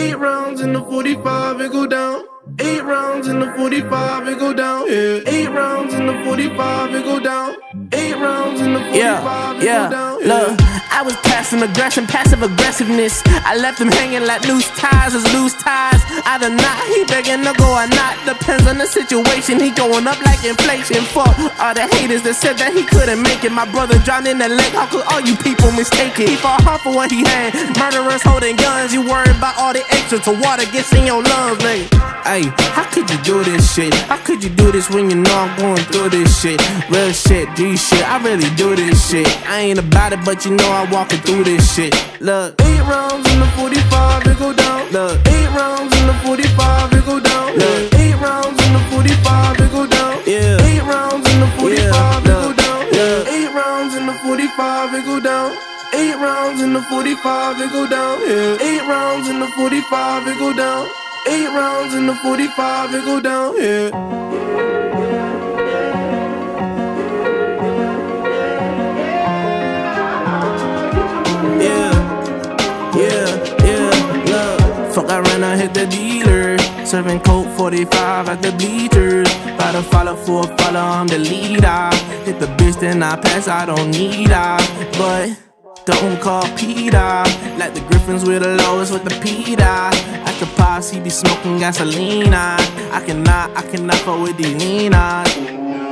Eight rounds in the 45, it go down. Eight rounds in the 45, it go down. Yeah. Eight rounds in the 45, it go down. Eight rounds in the 45, Yeah, it yeah. go down. Yeah. Look, I was passive aggression, passive aggressiveness. I left him hanging like loose ties is loose ties. Either not, he begging to go or not. Depends on the situation. He going up like inflation. Fuck all the haters that said that he couldn't make it. My brother drowned in the lake. How could all you people mistake it? He fought hard for what he had. Murderers holding guns. You worried about all the extra to water gets in your lungs, nigga. Hey, how could you do this shit? How could you do this when you know I'm going through this shit? Real shit, G shit. I really do this shit. I ain't about it, but you know I'm walking through this shit. Look, Eight rounds in the 45, it go down. Look. Eight rounds in the 45, it go down. Look. Eight rounds in the 45, it go down. Yeah. Eight rounds in the 45, it go down. Look. Eight rounds in the 45, it go down. Eight rounds in the 45, it go down. Yeah. Eight rounds in the 45, it go down. Eight rounds in the 45, it go down. Yeah. yeah, yeah, yeah. Look, fuck, I ran, I hit the dealer. Serving Coke 45 at the bleachers. To follow for a follow, I'm the leader. Hit the bitch, then I pass, I don't need her. But don't call Peter. Like the Griffins with the lowest with the Peter. The pots, he be smoking gasoline. I cannot, I cannot fuck with these Nina.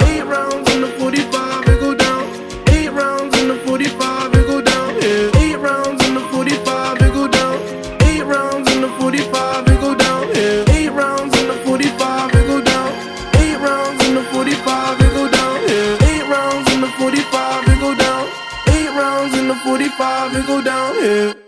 Eight rounds in the 45, it go down. Eight rounds in the 45, it go down. Yeah. Eight rounds in the 45, it go down. Eight rounds in the 45, it go down. Yeah. Eight rounds in the 45, it go down. Eight rounds in the 45, it go down. Yeah. Eight rounds in the 45, it go down. Eight rounds in the 45, it go down. Yeah.